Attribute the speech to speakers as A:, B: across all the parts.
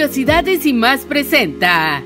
A: Curiosidades y más presenta.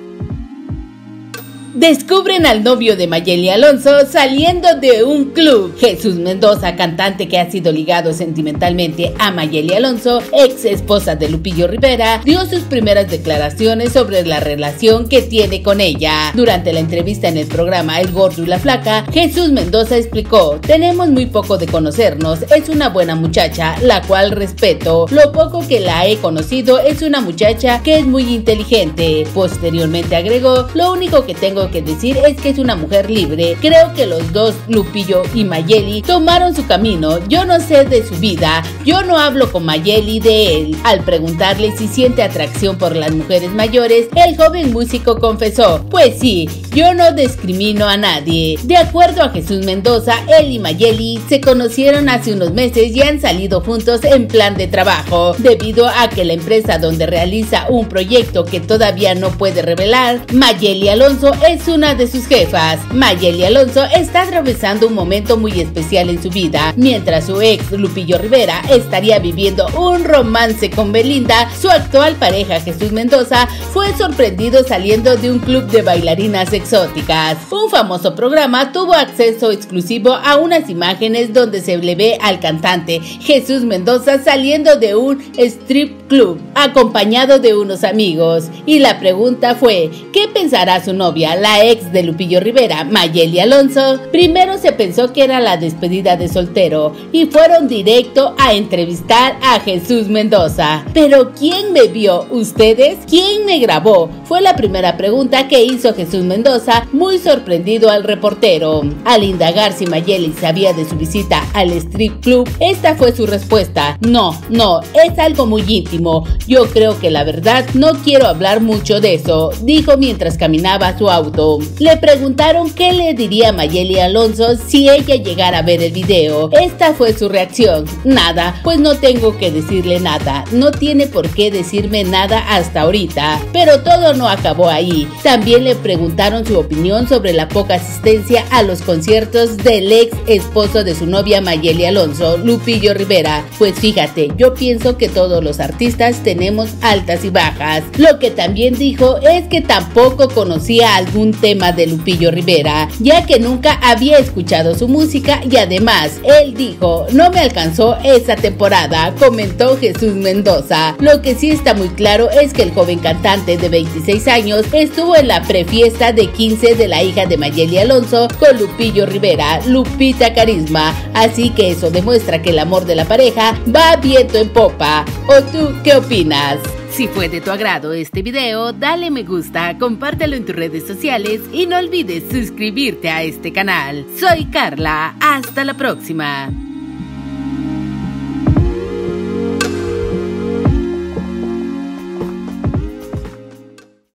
B: Descubren al novio de Mayeli Alonso saliendo de un club. Jesús Mendoza, cantante que ha sido ligado sentimentalmente a Mayeli Alonso, ex esposa de Lupillo Rivera, dio sus primeras declaraciones sobre la relación que tiene con ella. Durante la entrevista en el programa El Gordo y la Flaca, Jesús Mendoza explicó, tenemos muy poco de conocernos, es una buena muchacha, la cual respeto. Lo poco que la he conocido es una muchacha que es muy inteligente. Posteriormente agregó, lo único que tengo que decir es que es una mujer libre. Creo que los dos, Lupillo y Mayeli, tomaron su camino. Yo no sé de su vida. Yo no hablo con Mayeli de él. Al preguntarle si siente atracción por las mujeres mayores, el joven músico confesó, pues sí, yo no discrimino a nadie. De acuerdo a Jesús Mendoza, él y Mayeli se conocieron hace unos meses y han salido juntos en plan de trabajo. Debido a que la empresa donde realiza un proyecto que todavía no puede revelar, Mayeli Alonso es una de sus jefas. Mayeli Alonso está atravesando un momento muy especial en su vida. Mientras su ex Lupillo Rivera estaría viviendo un romance con Belinda, su actual pareja Jesús Mendoza fue sorprendido saliendo de un club de bailarinas exóticas. Un famoso programa tuvo acceso exclusivo a unas imágenes donde se le ve al cantante Jesús Mendoza saliendo de un strip club acompañado de unos amigos. Y la pregunta fue, ¿qué pensará su novia? la ex de Lupillo Rivera, Mayeli Alonso, primero se pensó que era la despedida de soltero y fueron directo a entrevistar a Jesús Mendoza. Pero ¿quién me vio? ¿Ustedes? ¿Quién me grabó? Fue la primera pregunta que hizo Jesús Mendoza, muy sorprendido al reportero. Al indagar si Mayeli sabía de su visita al strip club, esta fue su respuesta. No, no, es algo muy íntimo. Yo creo que la verdad no quiero hablar mucho de eso, dijo mientras caminaba a su auto. Le preguntaron qué le diría Mayeli Alonso si ella llegara a ver el video. Esta fue su reacción. Nada, pues no tengo que decirle nada. No tiene por qué decirme nada hasta ahorita. Pero todo no acabó ahí. También le preguntaron su opinión sobre la poca asistencia a los conciertos del ex esposo de su novia Mayeli Alonso, Lupillo Rivera. Pues fíjate, yo pienso que todos los artistas tenemos altas y bajas. Lo que también dijo es que tampoco conocía algún tema de Lupillo Rivera, ya que nunca había escuchado su música y además él dijo, no me alcanzó esa temporada, comentó Jesús Mendoza. Lo que sí está muy claro es que el joven cantante de 26 años estuvo en la prefiesta de 15 de la hija de Mayeli Alonso con Lupillo Rivera, Lupita Carisma, así que eso demuestra que el amor de la pareja va viento en popa. ¿O tú qué opinas?
A: Si fue de tu agrado este video, dale me gusta, compártelo en tus redes sociales y no olvides suscribirte a este canal. Soy Carla, hasta la próxima.